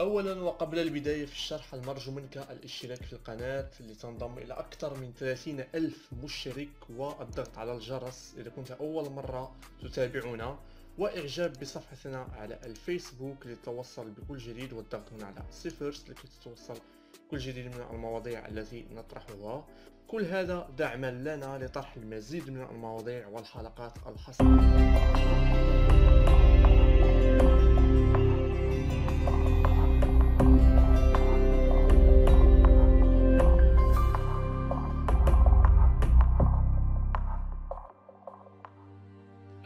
اولا وقبل البداية في الشرح المرجو منك الاشتراك في القناة لتنضم إلى أكثر من 30 ألف مشترك والضغط على الجرس إذا كنت أول مرة تتابعنا. وإعجاب بصفحتنا على الفيسبوك لتتوصل بكل جديد والضغط هنا على صفرز لكي تتوصل كل جديد من المواضيع التي نطرحها. كل هذا دعما لنا لطرح المزيد من المواضيع والحلقات الخاصة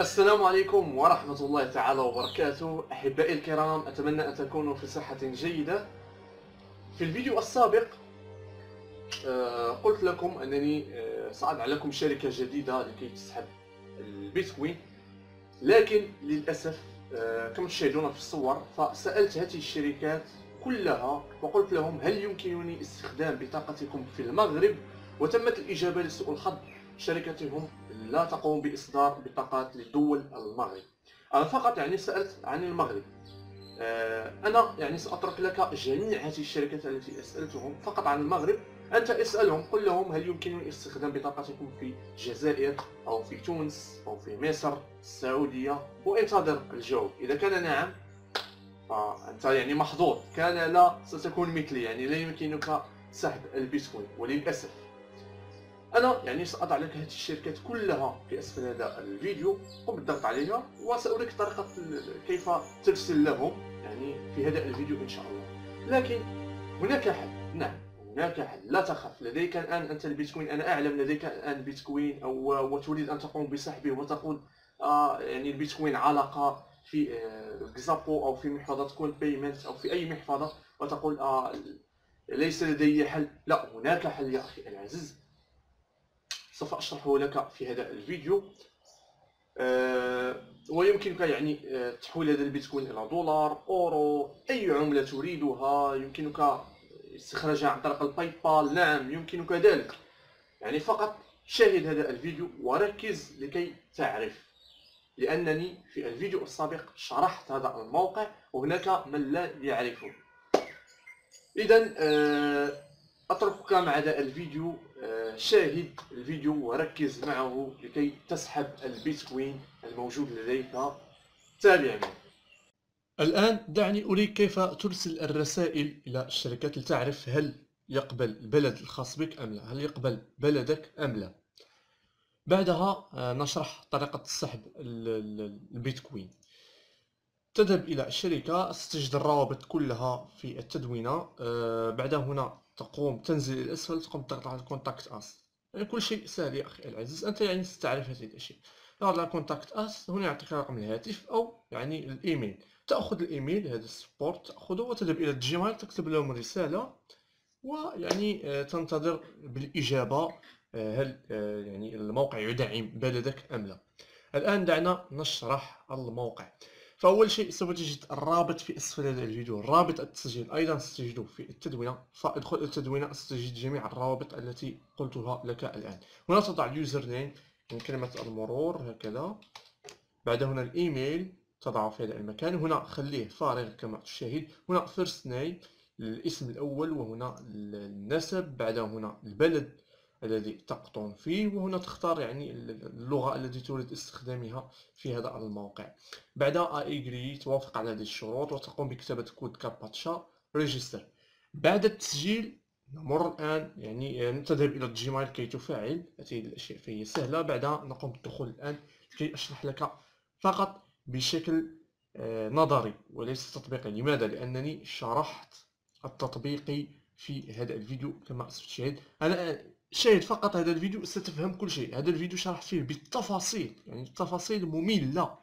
السلام عليكم ورحمة الله تعالى وبركاته. أحبائي الكرام أتمنى أن تكونوا في صحة جيدة. في الفيديو السابق آه، قلت لكم أنني آه، سأضع لكم شركة جديدة لكي تسحب البيتكوين. لكن للأسف آه، كما تشاهدون في الصور فسألت هذه الشركات كلها وقلت لهم هل يمكنني استخدام بطاقتكم في المغرب؟ وتمت الإجابة لسوء الحظ شركتهم لا تقوم بإصدار بطاقات لدول المغرب. أنا فقط يعني سألت عن المغرب. آه، أنا يعني سأترك لك جميع هذه الشركات التي أسألتهم فقط عن المغرب. أنت اسألهم قل لهم هل يمكنني استخدام بطاقتكم في الجزائر أو في تونس أو في مصر السعودية؟ وانتظر الجواب. إذا كان نعم فأنت يعني محظوظ. كان لا ستكون مثلي. يعني لا يمكنك سحب البيتكوين. وللأسف أنا يعني سأضع لك هذه الشركات كلها في أسفل هذا الفيديو قم بالضغط عليها وسأريك طريقة كيف ترسل لهم يعني في هذا الفيديو إن شاء الله. لكن هناك حل. نعم هناك حل. لا تخف لديك الآن أنت البيتكوين. أنا أعلم لديك الآن بيتكوين أو وتريد أن تقوم بسحبه وتقول آه يعني البيتكوين علاقة في آه أو في محفظة كون بيمنت أو في أي محفظة وتقول آه ليس لدي حل. لا هناك حل يا أخي العزيز. سوف أشرحه لك في هذا الفيديو. أه ويمكنك يعني آه، تحويل هذا البيتكوين إلى دولار أورو أي عملة تريدها. يمكنك استخراجها عن طريق الباي بال نعم يمكنك ذلك. يعني فقط شاهد هذا الفيديو وركز لكي تعرف لأنني في الفيديو السابق شرحت هذا الموقع وهناك من لا يعرفه. إذا آه، أتركك مع هذا الفيديو شاهد الفيديو وركز معه لكي تسحب البيتكوين الموجود لديك تابعني الآن دعني أريك كيف ترسل الرسائل إلى الشركات لتعرف هل يقبل البلد الخاص بك أم لا هل يقبل بلدك أم لا. بعدها آه، نشرح طريقة سحب البيتكوين. تذهب إلى الشركة ستجد الروابط كلها في التدوينة. آه، بعد هنا تقوم تنزل إلى الأسفل تقوم تضغط على contact us يعني كل شيء سهل يا أخي العزيز. أنت يعني ستعرف هذه الأشياء. تضغط على contact us هنا يعطيك رقم الهاتف أو يعني الإيميل. تأخذ الإيميل هذا ال support تأخذه وتذهب إلى الجيميل تكتب لهم رسالة ويعني آه، تنتظر بالإجابة آه، هل آه، يعني الموقع يدعم بلدك أم لا. الآن دعنا نشرح الموقع. فأول شيء سوف تجد الرابط في أسفل هذا الفيديو. رابط التسجيل أيضا ستجده في التدوينة فادخل التدوينة ستجد جميع الروابط التي قلتها لك الآن. هنا تضع ال username من كلمة المرور هكذا. بعد هنا الإيميل تضعه في هذا المكان. هنا خليه فارغ كما تشاهد. هنا first name الاسم الأول وهنا النسب. بعد هنا البلد. الذي تقطن فيه وهنا تختار يعني اللغة التي تريد استخدامها في هذا الموقع. بعد agree توافق على هذه الشروط وتقوم بكتابة كود captcha register بعد التسجيل نمر الآن يعني تذهب إلى الجيميل كي تفعل هذه الأشياء فهي سهلة. بعدها نقوم بالدخول الآن لكي أشرح لك فقط بشكل آه، نظري وليس تطبيقي. لماذا؟ لأنني شرحت التطبيقي في هذا الفيديو كما ستشاهد. أنا شاهد فقط هذا الفيديو ستفهم كل شيء. هذا الفيديو شرحت فيه بالتفاصيل يعني التفاصيل مملة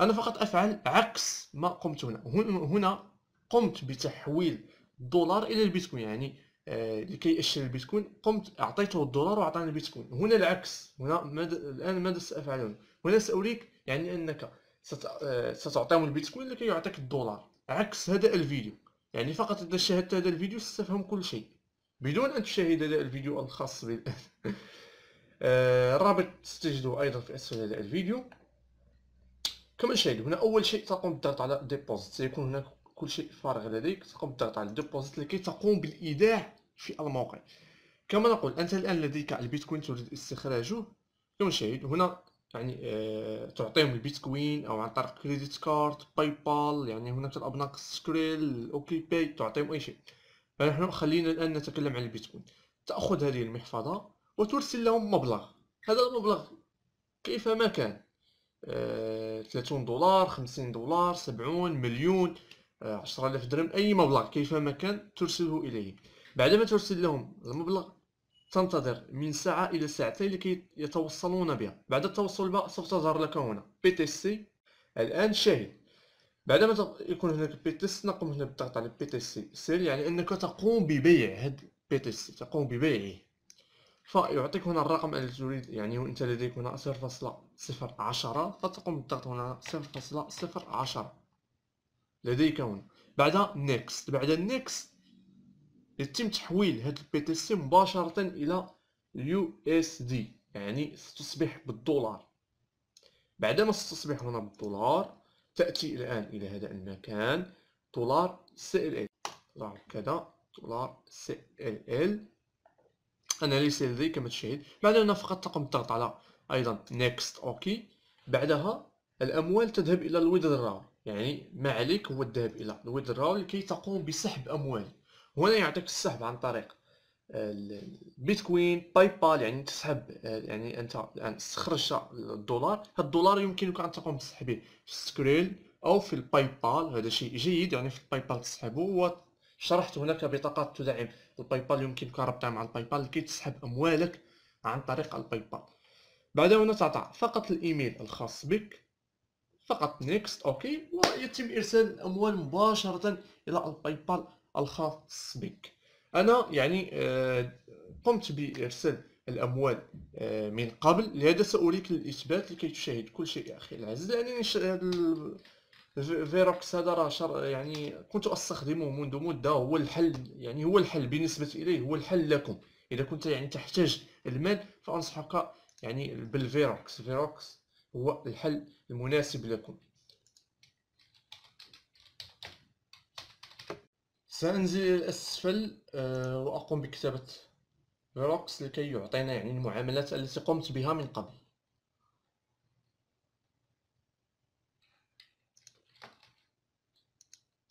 أنا فقط أفعل عكس ما قمت هنا. هنا قمت بتحويل الدولار إلى البيتكوين يعني آه لكي أشتري البيتكوين. قمت أعطيته الدولار وأعطاني البيتكوين. هنا العكس. هنا ماذا الآن ماذا سأفعل هنا سأريك يعني أنك آه، ستعطيهم البيتكوين لكي يعطيك الدولار. عكس هذا الفيديو. يعني فقط إذا شاهدت هذا الفيديو ستفهم كل شيء. بدون أن تشاهد الفيديو الخاص آه، الرابط ستجده أيضا في أسفل هذا الفيديو. كما نشاهد هنا أول شيء تقوم بالضغط على deposit سيكون هناك كل شيء فارغ لديك. تقوم بالضغط على deposit لكي تقوم بالإيداع في الموقع. كما نقول أنت الآن لديك البيتكوين تريد استخراجه. كما نشاهد هنا يعني آه تعطيهم البيتكوين أو عن طريق credit card PayPal يعني هناك الابناق Skrill OKPAY تعطيهم أي شيء. فنحن خلينا الآن نتكلم عن البيتكوين. تأخذ هذه المحفظة وترسل لهم مبلغ. هذا المبلغ كيفما كان؟ آه 30 دولار 50 دولار 70 مليون آه 10000 درهم أي مبلغ كيفما كان ترسله إليه. بعدما ترسل لهم المبلغ تنتظر من ساعة إلى ساعتين لكي يتوصلون بها. بعد التوصل بها سوف تظهر لك هنا. BTC. الآن شاهد. بعدما يكون هناك BT نقوم هنا بالضغط على BTC sell يعني أنك تقوم ببيع هذا BTC تقوم ببيعه. فيعطيك هنا الرقم الذي تريد يعني انت لديك هنا صفر فاصلة صفر عشرة فتقوم بالضغط هنا صفر فاصلة صفر عشرة. لديك هنا. بعد next بعد next يتم تحويل هاد ال BTC مباشرة إلى ال USD يعني ستصبح بالدولار. بعدما ستصبح هنا بالدولار تأتي الآن إلى هذا المكان. دولار إل إل. كذا دولار إل أنا ليس لدي كما تشاهد. بعد هنا فقط تقوم بالضغط على أيضا next okay. بعدها الأموال تذهب إلى ال withdraw يعني ما عليك هو الذهاب إلى ال withdraw لكي تقوم بسحب أموال. هنا يعطيك السحب عن طريق البيتكوين PayPal يعني تسحب يعني أنت الان استخرجت الدولار. هاد الدولار يمكنك أن تقوم بسحبه في Skrill أو في ال PayPal هذا شيء جيد يعني في ال PayPal تسحبه وشرحت هناك بطاقات تدعم. ال PayPal يمكنك ربطها مع ال PayPal لكي تسحب أموالك عن طريق ال PayPal بعد هنا تعطى فقط الإيميل الخاص بك فقط next okay ويتم إرسال الأموال مباشرة إلى ال PayPal الخاص بك. أنا يعني آه، قمت بإرسال الأموال آه، من قبل لهذا سأريك الإثبات لكي تشاهد كل شيء أخي العزيز. يعني فيروكس هذا راه يعني كنت أستخدمه منذ مدة هو الحل يعني هو الحل بالنسبة إليه هو الحل لكم. إذا كنت يعني تحتاج المال فأنصحك يعني بالفيروكس. فيروكس هو الحل المناسب لكم. سأنزل إلى الأسفل آه، وأقوم بكتابة فيروكس لكي يعطينا يعني المعاملات التي قمت بها من قبل.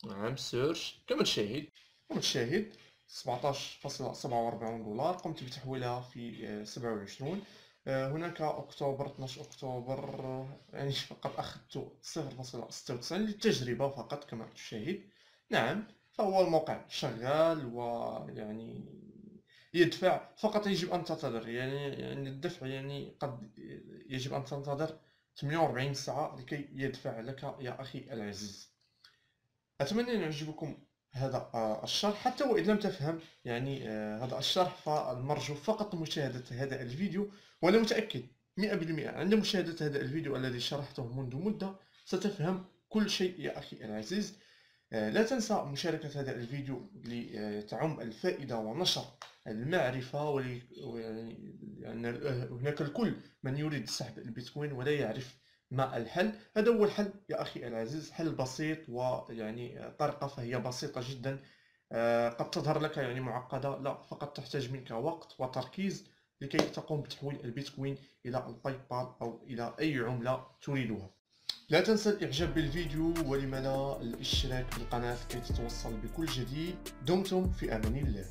نعم search كما تشاهد كما تشاهد 17.47 دولار. قمت بتحويلها في 27 آه، هناك أكتوبر 12 أكتوبر يعني فقط أخذت 0.96 للتجربة فقط كما تشاهد نعم. فهو الموقع شغال ويعني يدفع فقط يجب أن تنتظر يعني يعني الدفع يعني قد يجب أن تنتظر 48 ساعة لكي يدفع لك يا أخي العزيز. أتمنى أن يعجبكم هذا آه، الشرح. حتى وإن لم تفهم يعني آه، هذا الشرح فالمرجو فقط مشاهدة هذا الفيديو وأنا متأكد 100% عند مشاهدة هذا الفيديو الذي شرحته منذ مدة ستفهم كل شيء يا أخي العزيز. لا تنسى مشاركة هذا الفيديو لتعم الفائدة ونشر المعرفة ويعني يعني هناك الكل من يريد سحب البيتكوين ولا يعرف ما الحل. هذا هو الحل يا أخي العزيز حل بسيط ويعني طريقة فهي بسيطة جدا. آه، قد تظهر لك يعني معقدة. لا فقط تحتاج منك وقت وتركيز لكي تقوم بتحويل البيتكوين إلى الباي بال أو إلى أي عملة تريدها. لا تنسى الإعجاب بالفيديو ولم لا الإشتراك بالقناة كي تتوصل بكل جديد. دمتم في أمان الله.